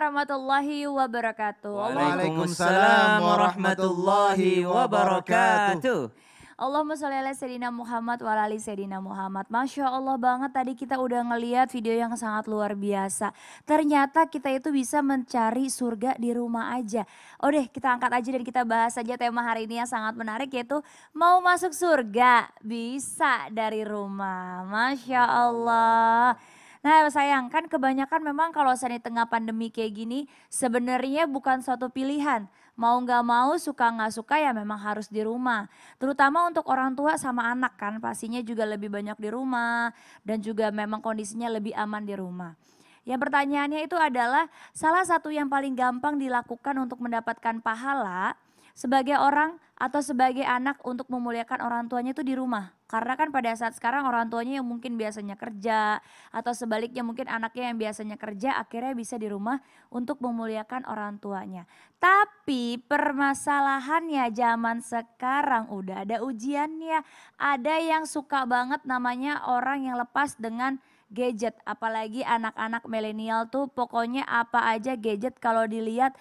warahmatullahi wabarakatuh. Waalaikumsalam warahmatullahi wabarakatuh. Allahumma sholli ala Sayyidina Muhammad wa ala Sayyidina Muhammad. Masya Allah banget tadi kita udah ngeliat video yang sangat luar biasa. Ternyata kita itu bisa mencari surga di rumah aja. Oh deh kita angkat aja dan kita bahas aja tema hari ini yang sangat menarik yaitu mau masuk surga bisa dari rumah. Masya Allah. Nah sayang kan kebanyakan memang kalau saat di tengah pandemi kayak gini sebenarnya bukan suatu pilihan mau nggak mau suka nggak suka ya memang harus di rumah. Terutama untuk orang tua sama anak kan pastinya juga lebih banyak di rumah dan juga memang kondisinya lebih aman di rumah. Yang pertanyaannya itu adalah salah satu yang paling gampang dilakukan untuk mendapatkan pahala sebagai orang atau sebagai anak untuk memuliakan orang tuanya itu di rumah. Karena kan pada saat sekarang orang tuanya yang mungkin biasanya kerja atau sebaliknya mungkin anaknya yang biasanya kerja akhirnya bisa di rumah untuk memuliakan orang tuanya. Tapi permasalahannya zaman sekarang udah ada ujiannya. Ada yang suka banget namanya orang yang lepas dengan gadget. Apalagi anak-anak milenial tuh pokoknya apa aja gadget kalau dilihat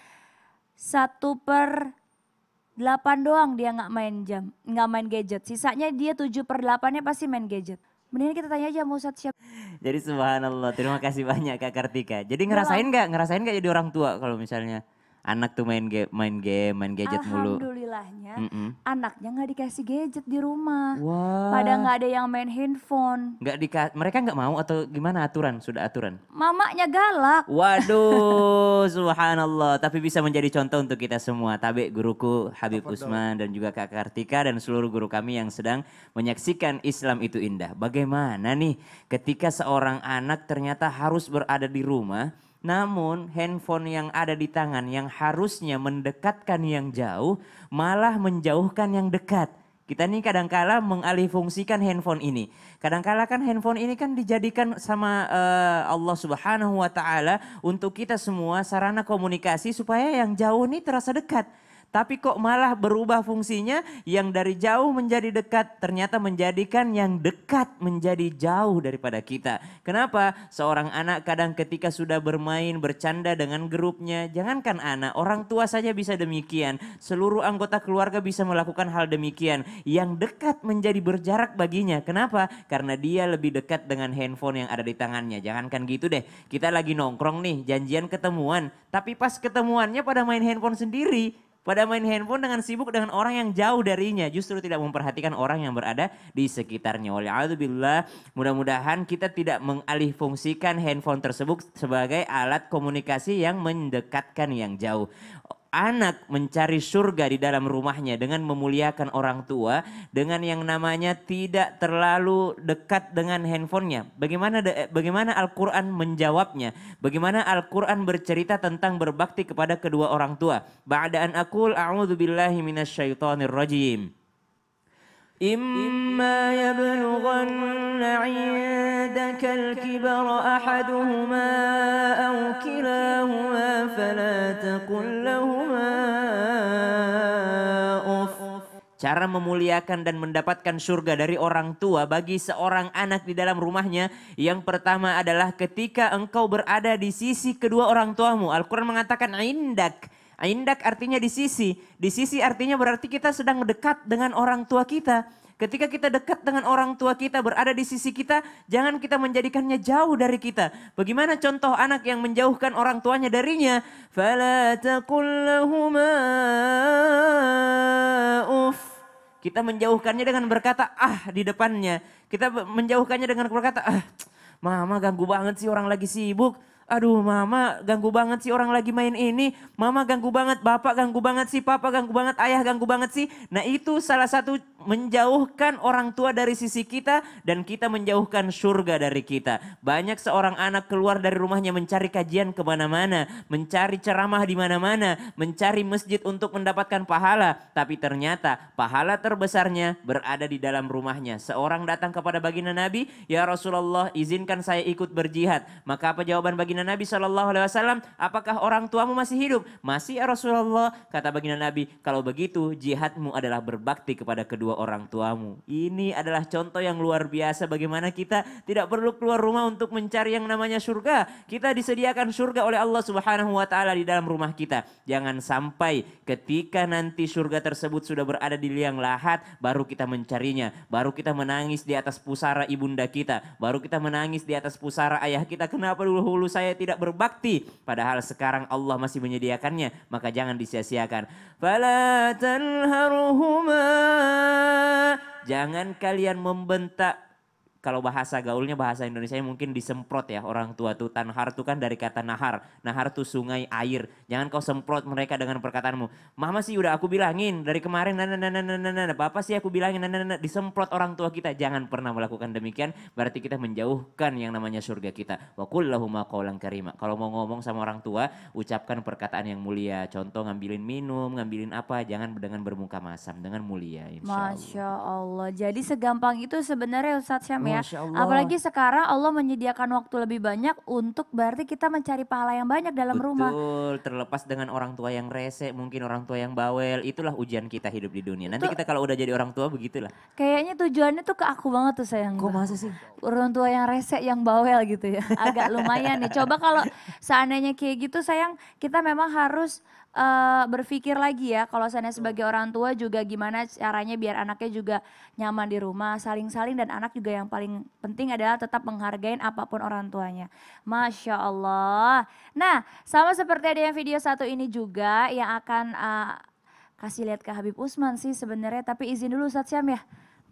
satu per 8 doang dia nggak main jam, nggak main gadget. Sisanya dia 7 per 8-nya pasti main gadget. Mendingan kita tanya aja Ustadz siapa. Jadi subhanallah, terima kasih banyak Kak Kartika. Jadi ngerasain nggak, ngerasain nggak jadi orang tua kalau misalnya anak tuh main game, main game, main gadget mulu. Alhamdulillahnya mm -mm. anaknya nggak dikasih gadget di rumah. Wah. Pada nggak ada yang main handphone. Nggak dika mereka nggak mau atau gimana aturan? Sudah aturan? Mamanya galak. Waduh, subhanallah. Tapi bisa menjadi contoh untuk kita semua. Tabe guruku Habib Usman dan juga Kak Kartika dan seluruh guru kami yang sedang menyaksikan Islam itu indah. Bagaimana nih ketika seorang anak ternyata harus berada di rumah namun handphone yang ada di tangan yang harusnya mendekatkan yang jauh malah menjauhkan yang dekat. Kita ini kadangkala mengalihfungsikan handphone ini. Kadangkala kan handphone ini kan dijadikan sama uh, Allah Subhanahu wa taala untuk kita semua sarana komunikasi supaya yang jauh ini terasa dekat. Tapi kok malah berubah fungsinya yang dari jauh menjadi dekat ternyata menjadikan yang dekat menjadi jauh daripada kita. Kenapa? Seorang anak kadang ketika sudah bermain bercanda dengan grupnya, jangankan anak, orang tua saja bisa demikian. Seluruh anggota keluarga bisa melakukan hal demikian. Yang dekat menjadi berjarak baginya. Kenapa? Karena dia lebih dekat dengan handphone yang ada di tangannya. Jangankan gitu deh, kita lagi nongkrong nih, janjian ketemuan, tapi pas ketemuannya pada main handphone sendiri pada main handphone dengan sibuk dengan orang yang jauh darinya. Justru tidak memperhatikan orang yang berada di sekitarnya. Wala'adzubillah mudah-mudahan kita tidak mengalih fungsikan handphone tersebut sebagai alat komunikasi yang mendekatkan yang jauh anak mencari surga di dalam rumahnya dengan memuliakan orang tua dengan yang namanya tidak terlalu dekat dengan handphonenya. Bagaimana bagaimana Al-Qur'an menjawabnya? Bagaimana Al-Qur'an bercerita tentang berbakti kepada kedua orang tua? Ba'da an aqul a'udzu billahi minasyaitonir rajim. إما يبلغن عندك الكبر أحدهما أو كلاهما فلا تقل لهما أف Cara memuliakan dan mendapatkan surga dari orang tua bagi seorang anak di dalam rumahnya. Yang pertama adalah ketika engkau berada di sisi kedua orang tuamu. Al-Quran mengatakan indak Indak artinya di sisi. Di sisi artinya berarti kita sedang dekat dengan orang tua kita. Ketika kita dekat dengan orang tua kita, berada di sisi kita, jangan kita menjadikannya jauh dari kita. Bagaimana contoh anak yang menjauhkan orang tuanya darinya? Kita menjauhkannya dengan berkata ah di depannya. Kita menjauhkannya dengan berkata ah mama ganggu banget sih orang lagi sibuk aduh mama ganggu banget sih orang lagi main ini, mama ganggu banget, bapak ganggu banget sih, papa ganggu banget, ayah ganggu banget sih. Nah itu salah satu menjauhkan orang tua dari sisi kita dan kita menjauhkan surga dari kita. Banyak seorang anak keluar dari rumahnya mencari kajian ke mana-mana, mencari ceramah di mana-mana, mencari masjid untuk mendapatkan pahala. Tapi ternyata pahala terbesarnya berada di dalam rumahnya. Seorang datang kepada baginda Nabi, ya Rasulullah izinkan saya ikut berjihad. Maka apa jawaban baginda baginda Nabi Shallallahu Alaihi Wasallam, apakah orang tuamu masih hidup? Masih ya Rasulullah. Kata baginda Nabi, kalau begitu jihadmu adalah berbakti kepada kedua orang tuamu. Ini adalah contoh yang luar biasa bagaimana kita tidak perlu keluar rumah untuk mencari yang namanya surga. Kita disediakan surga oleh Allah Subhanahu wa taala di dalam rumah kita. Jangan sampai ketika nanti surga tersebut sudah berada di liang lahat baru kita mencarinya, baru kita menangis di atas pusara ibunda kita, baru kita menangis di atas pusara ayah kita. Kenapa dulu saya tidak berbakti? Padahal sekarang Allah masih menyediakannya, maka jangan disia-siakan. Fala tanharuhuma. Jangan kalian membentak kalau bahasa gaulnya bahasa Indonesia mungkin disemprot ya orang tua tuh. Tanhar tuh kan dari kata nahar. Nahar tuh sungai air. Jangan kau semprot mereka dengan perkataanmu. Mama sih udah aku bilangin dari kemarin nana nana nana nana apa sih aku bilangin nana nana disemprot orang tua kita. Jangan pernah melakukan demikian. Berarti kita menjauhkan yang namanya surga kita. Wa kullahuma qaulan karima kalau mau ngomong sama orang tua ucapkan perkataan yang mulia. Contoh ngambilin minum ngambilin apa jangan dengan bermuka masam dengan mulia insya Masya Allah. Jadi segampang itu sebenarnya Ustadz Syam ya. Allah. Apalagi sekarang Allah menyediakan waktu lebih banyak untuk berarti kita mencari pahala yang banyak dalam Betul, rumah. Betul, terlepas dengan orang tua yang rese, mungkin orang tua yang bawel, itulah ujian kita hidup di dunia. Nanti kita kalau udah jadi orang tua begitulah. Kayaknya tujuannya tuh ke aku banget tuh sayang. Kok masa sih? Orang tua yang rese, yang bawel gitu ya. Agak lumayan nih. Coba kalau seandainya kayak gitu sayang, kita memang harus uh, berpikir lagi ya kalau saya sebagai orang tua juga gimana caranya biar anaknya juga nyaman di rumah, saling-saling dan anak juga yang paling penting adalah tetap menghargai apa pun orang tuanya. Masya Allah. Nah sama seperti ada yang video satu ini juga yang akan uh, kasih lihat ke Habib Usman sih sebenarnya tapi izin dulu Ustaz Syam ya.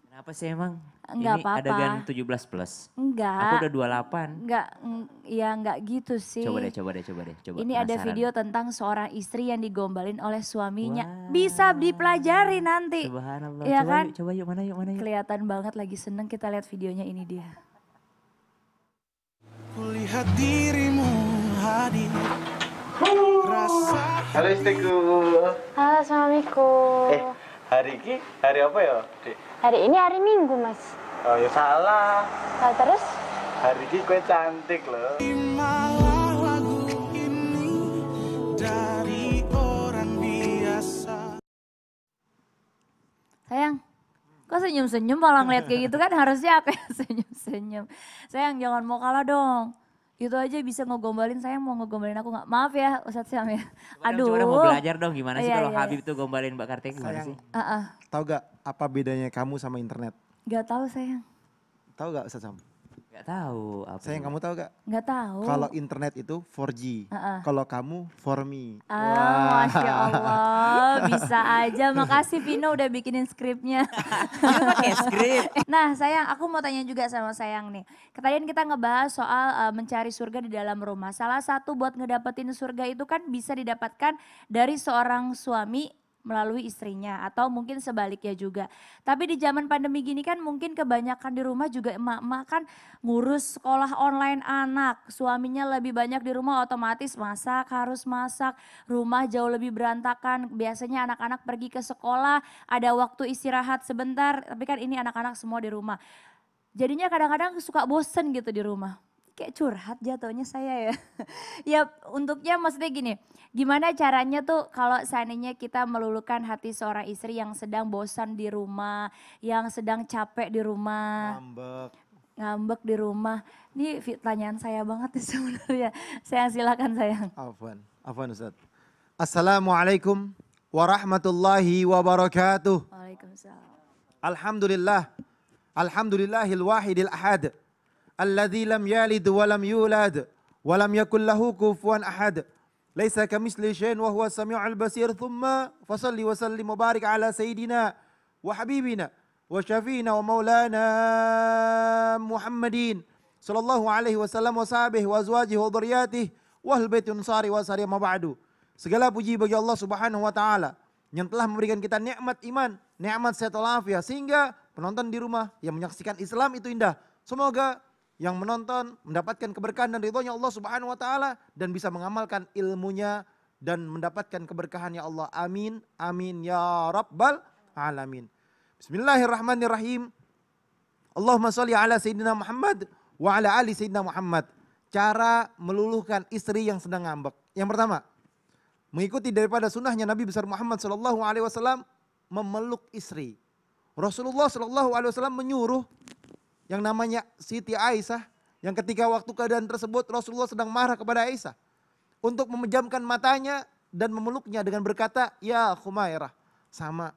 Kenapa sih emang? Enggak apa-apa. adegan 17 plus. Enggak. Aku udah 28. Enggak, ya enggak gitu sih. Coba deh, coba deh, coba deh. Coba Ini penasaran. ada video tentang seorang istri yang digombalin oleh suaminya. Wow. Bisa dipelajari nanti. Subhanallah. Ya coba kan? Yuk, coba yuk, mana yuk, mana yuk. Kelihatan banget lagi seneng kita lihat videonya ini dia. Kulihat dirimu hadir. Halo istriku. Halo, Assalamualaikum. Eh, hari ini hari apa ya, Dek? Hari ini hari Minggu, Mas. Oh, ya salah. Nah, terus? Hari ini kue cantik loh. malah lagu ini dari orang biasa. Sayang, kok senyum-senyum malah ngeliat kayak gitu kan harusnya aku yang senyum-senyum. Sayang jangan mau kalah dong. Itu aja bisa ngegombalin, sayang mau ngegombalin aku nggak? Maaf ya Ustadz Syam ya. Aduh. Coba mau belajar dong gimana sih Iya, kalau iya, Habib tuh gombalin Mbak Kartika gimana Sayang. sih? Uh -uh. Tahu gak apa bedanya kamu sama internet? Gak tahu sayang. Tahu gak Ustaz Sam? Gak tahu apa. Sayang itu. kamu tahu gak? Gak tahu. Kalau internet itu 4G. Uh-uh. Kalau kamu 4Me. Ah, Masya Allah, bisa aja. Makasih Vino udah bikinin skripnya. pakai skrip. Nah sayang, aku mau tanya juga sama sayang nih. Tadi kita ngebahas soal uh, mencari surga di dalam rumah. Salah satu buat ngedapetin surga itu kan bisa didapatkan dari seorang suami melalui istrinya atau mungkin sebaliknya juga. Tapi di zaman pandemi gini kan mungkin kebanyakan di rumah juga emak-emak kan ngurus sekolah online anak. Suaminya lebih banyak di rumah otomatis masak, harus masak, rumah jauh lebih berantakan. Biasanya anak-anak pergi ke sekolah, ada waktu istirahat sebentar, tapi kan ini anak-anak semua di rumah. Jadinya kadang-kadang suka bosen gitu di rumah kayak curhat jatuhnya saya ya. ya untuknya maksudnya gini, gimana caranya tuh kalau seandainya kita melulukan hati seorang istri yang sedang bosan di rumah, yang sedang capek di rumah, Ngambek. ngambek di rumah. Ini pertanyaan saya banget nih sebenarnya. Saya silakan sayang. Afwan. Afwan Ustaz. Assalamualaikum warahmatullahi wabarakatuh. Waalaikumsalam. Alhamdulillah. Alhamdulillahil wahidil ahad. Alladhi lam yalid wa lam yulad. Wa lam yakul lahu kufuwan ahad. Laisa kamisli syai'in wa huwa samiu'ul basir. Thumma fasalli wa sallim wa ala sayyidina wa habibina wa syafiina wa maulana Muhammadin sallallahu alaihi wasallam wa sahbihi wa azwajihi wa dhurriyyatihi wa ahlul bait ansari wa sari ma ba'du. Segala puji bagi Allah Subhanahu wa taala yang telah memberikan kita nikmat iman, nikmat sehat walafiat sehingga penonton di rumah yang menyaksikan Islam itu indah. Semoga yang menonton mendapatkan keberkahan dan ridhonya Allah Subhanahu wa taala dan bisa mengamalkan ilmunya dan mendapatkan keberkahan ya Allah. Amin. Amin ya rabbal alamin. Bismillahirrahmanirrahim. Allahumma sholli ala sayyidina Muhammad wa ala ali sayyidina Muhammad. cara meluluhkan istri yang sedang ngambek. Yang pertama, mengikuti daripada sunnahnya Nabi besar Muhammad Shallallahu Alaihi Wasallam memeluk istri. Rasulullah Shallallahu Alaihi Wasallam menyuruh yang namanya Siti Aisyah yang ketika waktu keadaan tersebut Rasulullah sedang marah kepada Aisyah untuk memejamkan matanya dan memeluknya dengan berkata, ya Khumairah. Sama,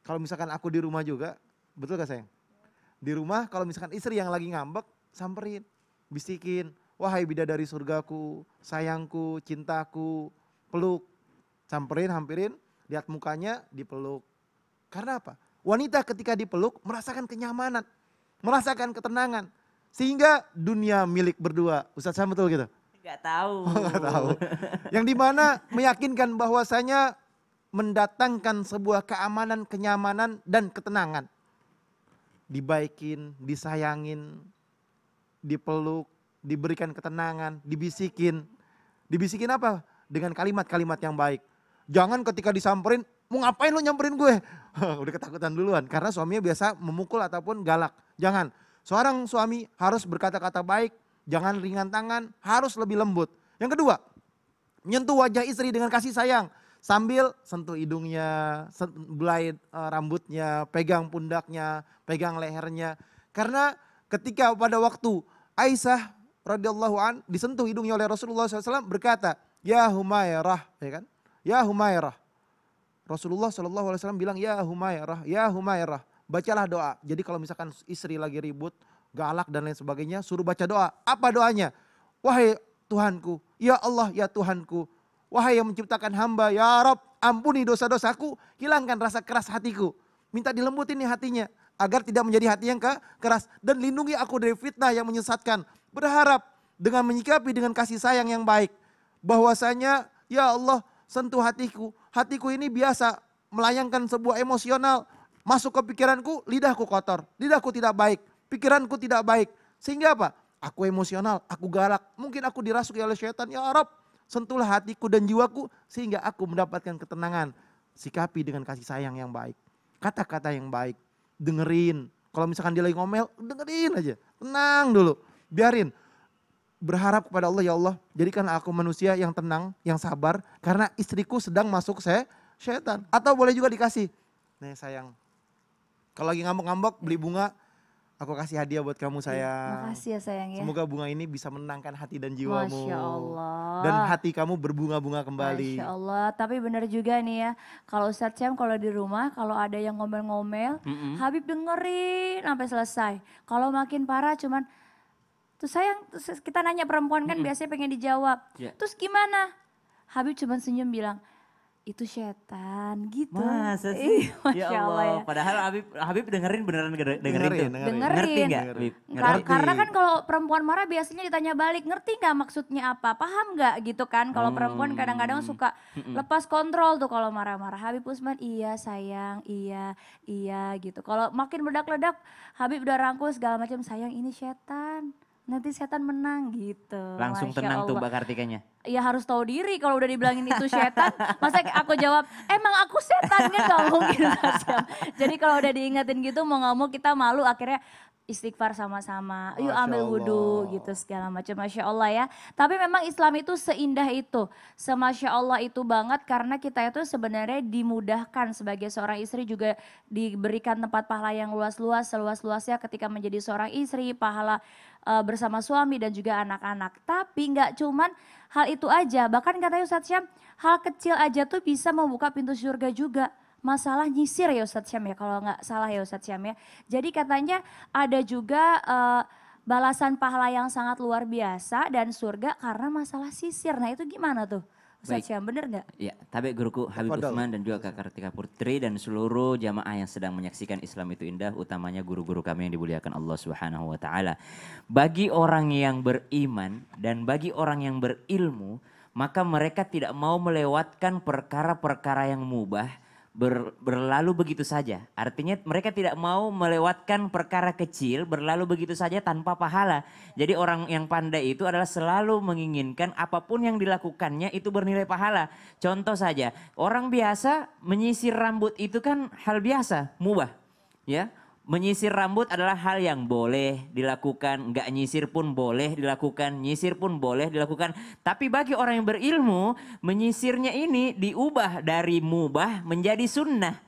kalau misalkan aku di rumah juga, betul gak sayang? Di rumah kalau misalkan istri yang lagi ngambek, samperin, bisikin, wahai bidadari surgaku, sayangku, cintaku, peluk. Samperin, hampirin, lihat mukanya, dipeluk. Karena apa? Wanita ketika dipeluk merasakan kenyamanan, merasakan ketenangan. Sehingga dunia milik berdua. Ustaz saya betul gitu? Gak tahu. Nggak tahu. Yang di mana meyakinkan bahwasanya mendatangkan sebuah keamanan, kenyamanan, dan ketenangan. Dibaikin, disayangin, dipeluk, diberikan ketenangan, dibisikin. Dibisikin apa? Dengan kalimat-kalimat yang baik. Jangan ketika disamperin, mau ngapain lu nyamperin gue? Udah ketakutan duluan. Karena suaminya biasa memukul ataupun galak. Jangan. Seorang suami harus berkata-kata baik, jangan ringan tangan, harus lebih lembut. Yang kedua, menyentuh wajah istri dengan kasih sayang sambil sentuh hidungnya, belai eh, rambutnya, pegang pundaknya, pegang lehernya. Karena ketika pada waktu Aisyah radhiyallahu an disentuh hidungnya oleh Rasulullah SAW berkata, Ya Humairah, ya kan? Ya Humairah. Rasulullah SAW bilang, Ya Humairah, Ya Humairah. Bacalah doa. Jadi kalau misalkan istri lagi ribut, galak dan lain sebagainya, suruh baca doa. Apa doanya? Wahai Tuhanku, ya Allah ya Tuhanku. Wahai yang menciptakan hamba, ya Rob, ampuni dosa-dosaku, hilangkan rasa keras hatiku. Minta dilembutin nih hatinya, agar tidak menjadi hati yang ke- keras. Dan lindungi aku dari fitnah yang menyesatkan. Berharap dengan menyikapi dengan kasih sayang yang baik. Bahwasanya, ya Allah sentuh hatiku. Hatiku ini biasa melayangkan sebuah emosional. Masuk ke pikiranku, lidahku kotor. Lidahku tidak baik, pikiranku tidak baik. Sehingga apa? Aku emosional, aku galak. Mungkin aku dirasuki oleh syaitan. Ya Arab, sentuhlah hatiku dan jiwaku sehingga aku mendapatkan ketenangan. Sikapi dengan kasih sayang yang baik. Kata-kata yang baik. Dengerin. Kalau misalkan dia lagi ngomel, dengerin aja. Tenang dulu. Biarin. Berharap kepada Allah, ya Allah, jadikanlah aku manusia yang tenang, yang sabar. Karena istriku sedang masuk saya syaitan. Atau boleh juga dikasih. Nih sayang, kalau lagi ngambek-ngambek beli bunga, aku kasih hadiah buat kamu sayang. Makasih ya sayang ya. Semoga bunga ini bisa menenangkan hati dan jiwamu. Masya Allah. Dan hati kamu berbunga-bunga kembali. Masya Allah, tapi benar juga nih ya. Kalau Ustadz Syam kalau di rumah, kalau ada yang ngomel-ngomel, Habib dengerin sampai selesai. Kalau makin parah cuman, tuh sayang, terus kita nanya perempuan kan biasanya pengen dijawab. Ya. Terus gimana? Habib cuman senyum bilang, itu setan gitu. Masa sih? Ih, Masya ya Allah, Allah. ya. Padahal Habib, Habib dengerin beneran denger- dengerin, Dengerin, tuh. dengerin. Dengerin. Ngerti nggak? Ngerti? karena kan kalau perempuan marah biasanya ditanya balik, ngerti nggak maksudnya apa? Paham nggak gitu kan? Kalau perempuan kadang-kadang Hmm. suka lepas kontrol tuh kalau marah-marah. Habib Usman, iya sayang, iya, iya gitu. Kalau makin meledak-ledak, Habib udah rangkul segala macam, sayang ini setan. Nanti setan menang gitu. Langsung Masya tenang tuh Allah. Mbak Kartikanya. Ya harus tahu diri kalau udah dibilangin itu setan. Masa aku jawab, emang aku setan kan gak mungkin. Jadi kalau udah diingetin gitu mau gak mau kita malu akhirnya istighfar sama-sama. Yuk ambil wudhu gitu segala macam. Masya Allah ya. Tapi memang Islam itu seindah itu. Semasya Allah itu banget karena kita itu sebenarnya dimudahkan sebagai seorang istri juga diberikan tempat pahala yang luas-luas. Seluas-luasnya ketika menjadi seorang istri, pahala eh, bersama suami dan juga anak-anak. Tapi nggak cuman hal itu aja. Bahkan katanya Ustadz Syam, hal kecil aja tuh bisa membuka pintu surga juga masalah nyisir ya Ustadz Syam ya kalau nggak salah ya Ustadz Syam ya. Jadi katanya ada juga eh, balasan pahala yang sangat luar biasa dan surga karena masalah sisir. Nah itu gimana tuh Ustadz Baik. Syam bener nggak? Ya, tapi guruku Habib. Utsman dan juga Kak Kartika Putri dan seluruh jamaah yang sedang menyaksikan Islam itu indah, utamanya guru-guru kami yang dimuliakan Allah Subhanahu wa taala. Bagi orang yang beriman dan bagi orang yang berilmu, maka mereka tidak mau melewatkan perkara-perkara yang mubah ber- berlalu begitu saja. Artinya mereka tidak mau melewatkan perkara kecil berlalu begitu saja tanpa pahala. Jadi orang yang pandai itu adalah selalu menginginkan apa pun yang dilakukannya itu bernilai pahala. Contoh saja, orang biasa menyisir rambut itu kan hal biasa, mubah. Ya, Menyisir rambut adalah hal yang boleh dilakukan, nggak nyisir pun boleh dilakukan, nyisir pun boleh dilakukan. Tapi bagi orang yang berilmu, menyisirnya ini diubah dari mubah menjadi sunnah.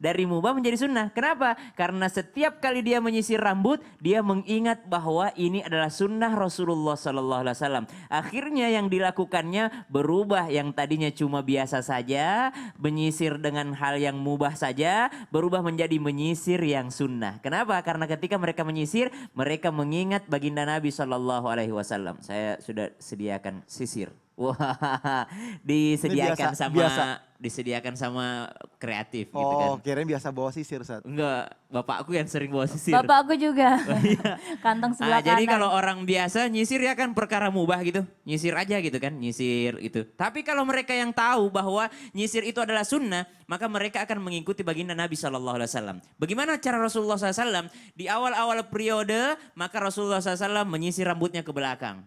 Dari mubah menjadi sunnah. Kenapa? Karena setiap kali dia menyisir rambut, dia mengingat bahwa ini adalah sunnah Rasulullah Sallallahu Alaihi Wasallam. Akhirnya yang dilakukannya berubah yang tadinya cuma biasa saja, menyisir dengan hal yang mubah saja, berubah menjadi menyisir yang sunnah. Kenapa? Karena ketika mereka menyisir, mereka mengingat baginda Nabi Sallallahu Alaihi Wasallam. Saya sudah sediakan sisir. Wah, disediakan biasa, sama biasa. disediakan sama kreatif gitu Oh, kan. kirain biasa bawa sisir, Ustaz. Enggak, bapakku yang sering bawa sisir. Bapakku juga. Kantong sebelah Ah, jadi kanan. kalau orang biasa nyisir ya kan perkara mubah gitu. Nyisir aja gitu kan, nyisir itu. Tapi kalau mereka yang tahu bahwa nyisir itu adalah sunnah, maka mereka akan mengikuti baginda Nabi Shallallahu Alaihi Wasallam. Bagaimana cara Rasulullah SAW? Di awal-awal periode, maka Rasulullah SAW menyisir rambutnya ke belakang.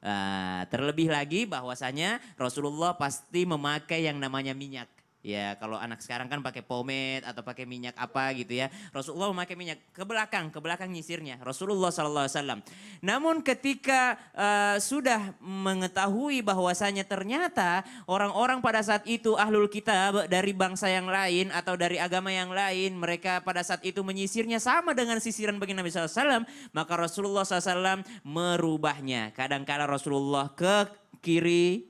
Nah, terlebih lagi bahwasanya Rasulullah pasti memakai yang namanya minyak. Ya, kalau anak sekarang kan pakai pomade atau pakai minyak apa gitu ya. Rasulullah memakai minyak ke belakang, ke belakang nyisirnya. Rasulullah Wasallam. Namun ketika eh, sudah mengetahui bahwasanya ternyata orang-orang pada saat itu ahlul kitab dari bangsa yang lain atau dari agama yang lain, mereka pada saat itu menyisirnya sama dengan sisiran bagi Nabi SAW, maka Rasulullah SAW merubahnya. Kadangkala Rasulullah ke kiri,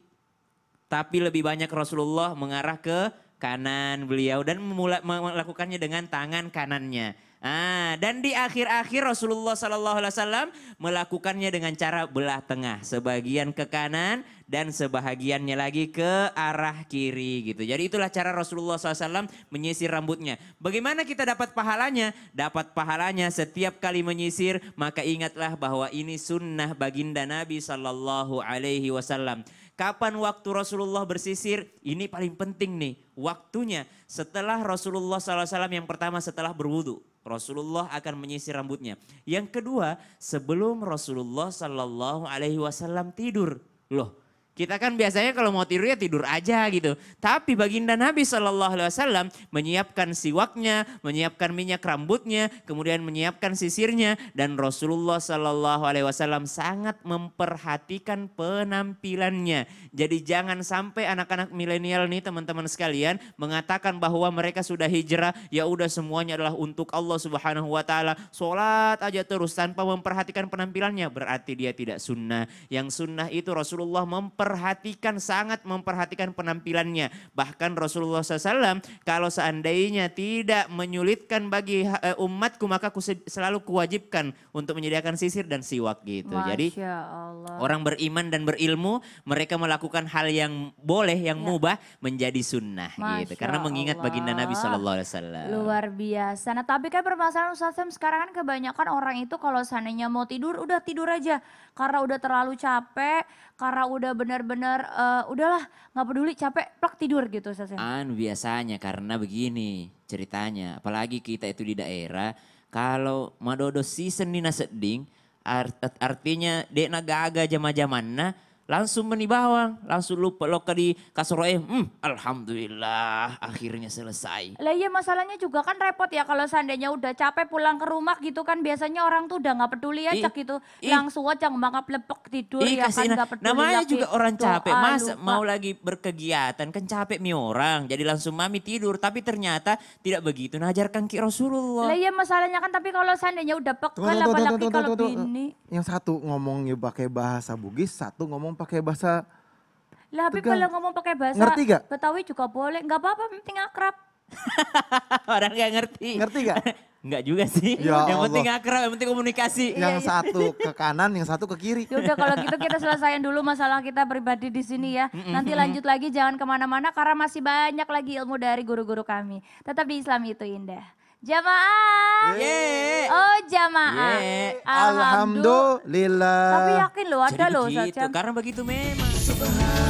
tapi lebih banyak Rasulullah mengarah ke kanan beliau dan memula- melakukannya dengan tangan kanannya. Ah, dan di akhir-akhir Rasulullah Sallallahu Alaihi Wasallam melakukannya dengan cara belah tengah, sebagian ke kanan dan sebahagiannya lagi ke arah kiri gitu. Jadi itulah cara Rasulullah SAW menyisir rambutnya. Bagaimana kita dapat pahalanya? Dapat pahalanya setiap kali menyisir, maka ingatlah bahwa ini sunnah baginda Nabi Sallallahu Alaihi Wasallam. Kapan waktu Rasulullah bersisir? Ini paling penting nih. Waktunya setelah Rasulullah SAW yang pertama setelah berwudu. Rasulullah akan menyisir rambutnya. Yang kedua, sebelum Rasulullah Sallallahu Alaihi Wasallam tidur. Loh, kita kan biasanya kalau mau tidur ya tidur aja gitu. Tapi baginda Nabi Shallallahu Alaihi Wasallam menyiapkan siwaknya, menyiapkan minyak rambutnya, kemudian menyiapkan sisirnya, dan Rasulullah Shallallahu Alaihi Wasallam sangat memperhatikan penampilannya. Jadi jangan sampai anak-anak milenial nih teman-teman sekalian mengatakan bahwa mereka sudah hijrah, ya udah semuanya adalah untuk Allah Subhanahu Wa Taala. Sholat aja terus tanpa memperhatikan penampilannya, berarti dia tidak sunnah. Yang sunnah itu Rasulullah memperhatikan, sangat memperhatikan penampilannya. Bahkan Rasulullah SAW kalau seandainya tidak menyulitkan bagi eh, umatku maka aku se- selalu kuwajibkan untuk menyediakan sisir dan siwak gitu. Jadi Masya Allah. orang beriman dan berilmu mereka melakukan hal yang boleh, yang mubah menjadi sunnah gitu. Masya Karena mengingat baginda Nabi Allah. Shallallahu Alaihi Wasallam. Luar biasa. Nah tapi kan permasalahan Ustaz Sam sekarang kan kebanyakan orang itu kalau seandainya mau tidur udah tidur aja. Karena udah terlalu capek, karena udah benar-benar eh, udahlah nggak peduli capek plak tidur gitu Ustaz. Anu biasanya karena begini ceritanya, apalagi kita itu di daerah, kalau madodo season dina seding, art- artinya dek nagaga jama-jamanna, langsung meni bawang, langsung lupa loka di kasur eh, hmm, alhamdulillah akhirnya selesai. Lah iya masalahnya juga kan repot ya kalau seandainya udah capek pulang ke rumah gitu kan biasanya orang tuh udah nggak peduli aja gitu. Langsung aja mangap lepek tidur Ih, ya kan nggak peduli Namanya lagi juga orang capek, doa, masa lupa. mau lagi berkegiatan kan capek mi orang, jadi langsung mami tidur, tapi ternyata tidak begitu najarkan ki Rasulullah. Lah iya masalahnya kan tapi kalau seandainya udah pekel tunggu, apalagi kalau bini. Yang satu ngomongnya pakai bahasa Bugis, satu ngomong pakai bahasa Lah tapi Tegal. kalau ngomong pakai bahasa Ngerti gak? Betawi juga boleh, nggak apa-apa penting akrab. orang nggak ngerti. Ngerti gak? Enggak juga sih. Ya yang Allah. penting akrab, yang penting komunikasi. yang satu ke kanan, yang satu ke kiri. Ya udah kalau gitu kita selesaiin dulu masalah kita pribadi di sini ya. Nanti lanjut lagi jangan ke mana-mana karena masih banyak lagi ilmu dari guru-guru kami. Tetap di Islam itu indah. Jamaah. Yeay. Oh jamaah. Yeay. Alhamdulillah. Alhamdulillah. Tapi yakin loh ada Jadi loh begitu, karena begitu memang. Subhanallah